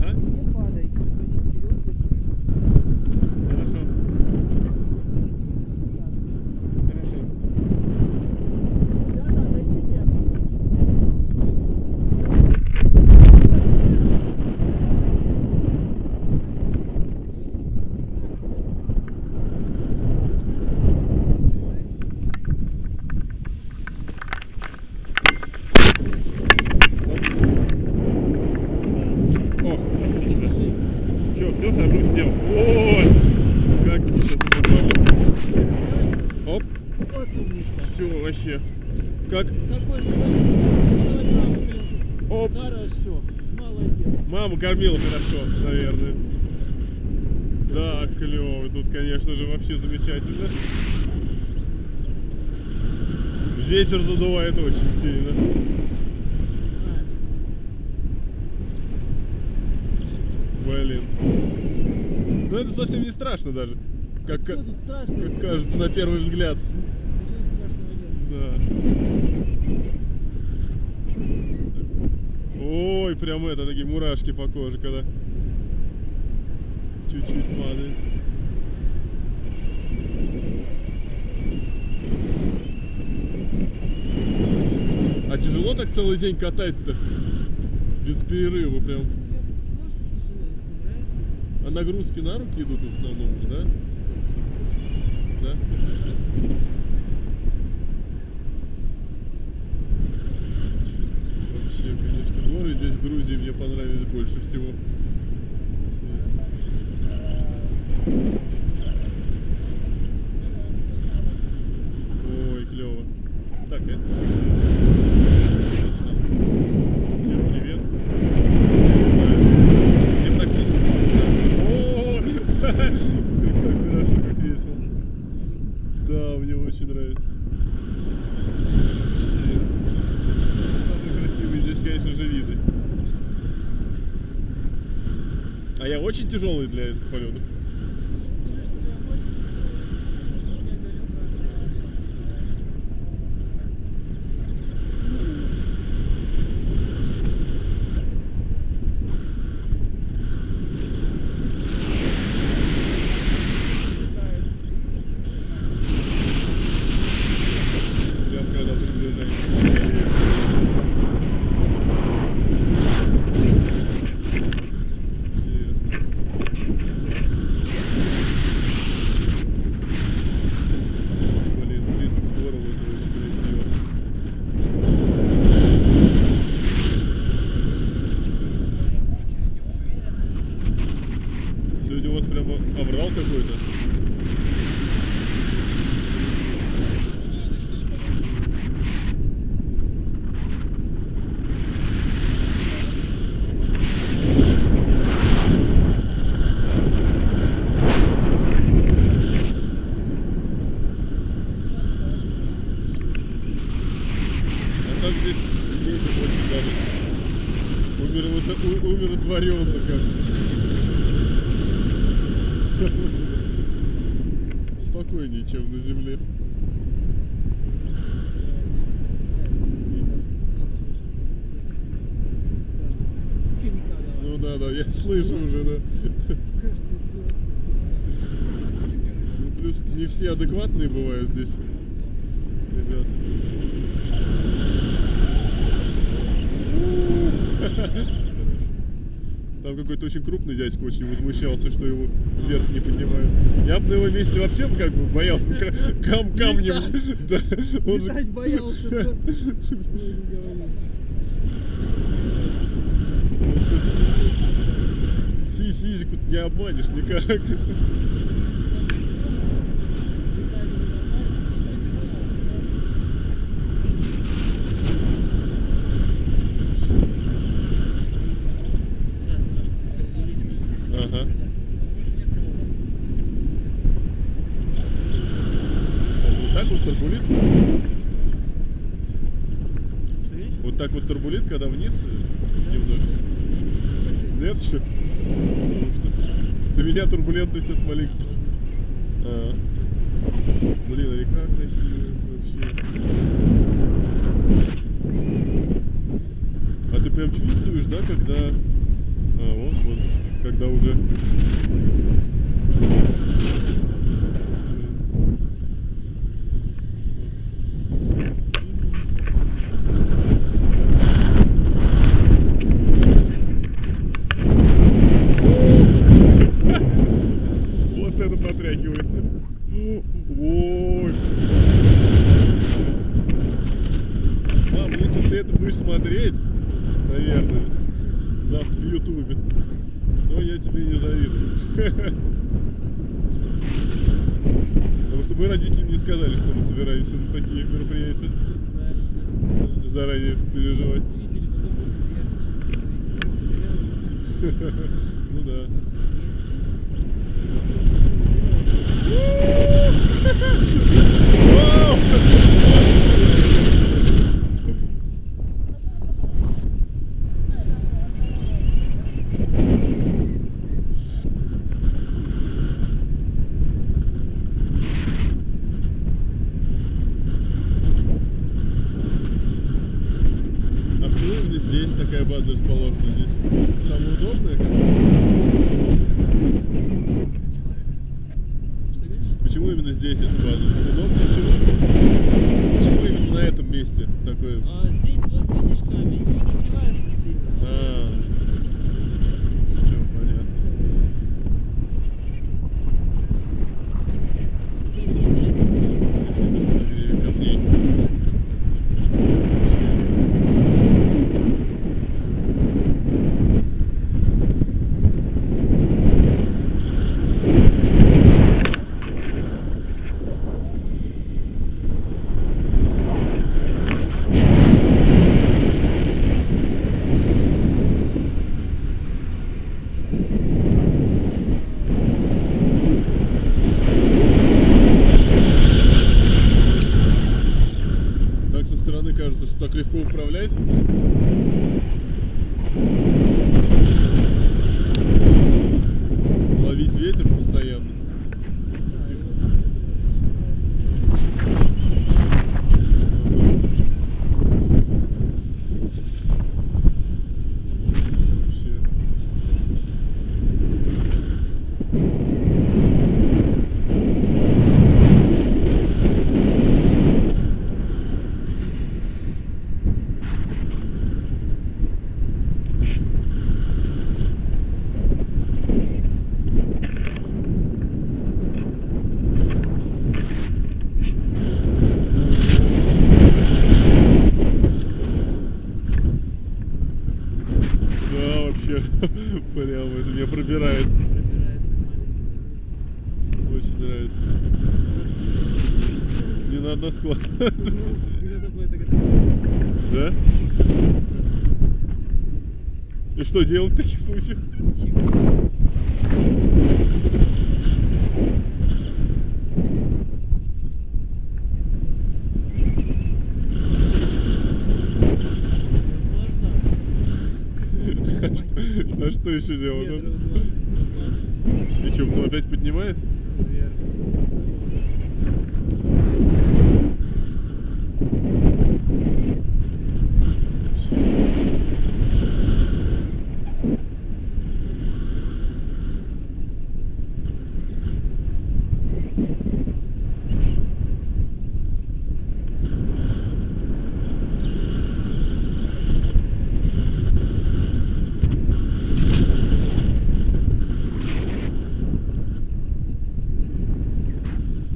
Sache. Вообще. Как? Какой Оп. Хорошо. Молодец. Мама кормила хорошо, наверное. Да, клево. Тут, конечно же, вообще замечательно. Ветер задувает очень сильно. Блин. Ну это совсем не страшно даже. Как, как кажется на первый взгляд. Да. Ой, прям это, такие мурашки по коже, когда чуть-чуть падает. А тяжело так целый день катать-то? Без перерыва прям. А нагрузки на руки идут в основном же, да? Да? Вообще, конечно, горы здесь в Грузии мне понравились больше всего. Ой, клево. Так, это... Всем привет. Мне практически не страшно. О, как хорошо, как весело. Да, мне очень нравится. Вообще. Самые красивые здесь, конечно же, виды. А я очень тяжелый для полетов. Скажи, что прям очень тяжело. Я говорю Прям когда приближаемся. Интересно. Блин, близко к городу, это очень красиво. Сегодня у вас прямо оврал какой-то. А так здесь едет очень даже умиротво- у- умиротворенно как. Чем на земле. Ну да, да, я слышу уже, да. Ну, плюс не все адекватные бывают здесь, ребят. Там какой-то очень крупный дядька очень возмущался, что его вверх не поднимают. Я бы на его месте вообще как бы боялся ка- кам камнем. Да, он же- боялся. физику не обманешь никак. Ага. Вот так вот турбулит. Вот так вот турбулит, когда вниз немножко. Нет, что? Потому что для меня турбулентность это маленько. А. Блин, а река красивая вообще. А ты прям чувствуешь, да, когда А, вот, вот, когда уже... Вот это потряхивает. Ой. Мам, если ты это будешь смотреть, наверное, завтра в Ютубе, то я тебе не завидую. Потому что мы родителям не сказали, что мы собираемся на такие мероприятия. Заранее переживать. Ну да. Вау! А почему именно здесь такая база расположена? Здесь самое удобное? как? Что говоришь? Почему именно здесь эта база? Удобнее всего? Почему именно на этом месте такое? А здесь вот видишь камень, нагревается сильно. А. Все понятно. Всякие есть. Деревья камней. Так со стороны кажется, что так легко управлять. Ловить ветер постоянно. Вообще. Да, вообще, прям это меня пробирает. Пробирает нормально. Очень нравится. Не надо на склад. Ну. Да? И что делать в таких случаях? А что еще делать? Метров надо? 20 пошла И что, ну опять поднимает? вверх.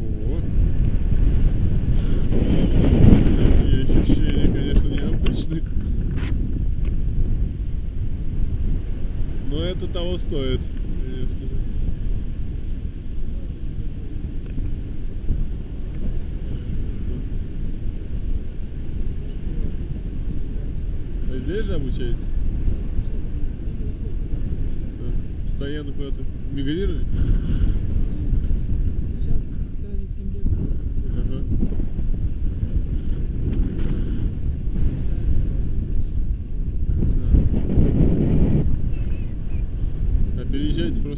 О. Такие ощущения, конечно, необычные. Но это того стоит. А здесь же обучаетесь? Да. Постоянно куда-то мигрировать?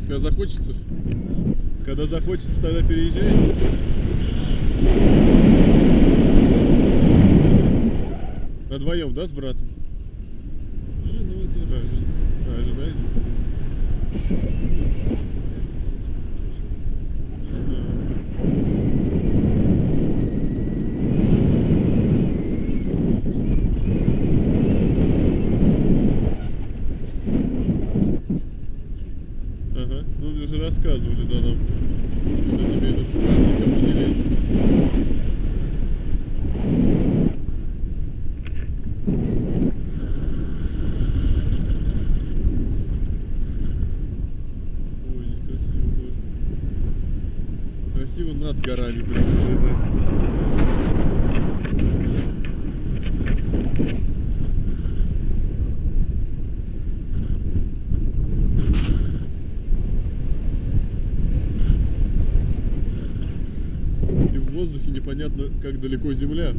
Когда захочется. Когда захочется, тогда переезжайте. А вдвоем, да, с братом? женой тоже. А, жена- а, жена? Ага, ну мне же рассказывали, да, нам, что тебе этот с праздником привели. Ой, здесь красиво тоже. Красиво над горами прям. да. Непонятно, как далеко земля.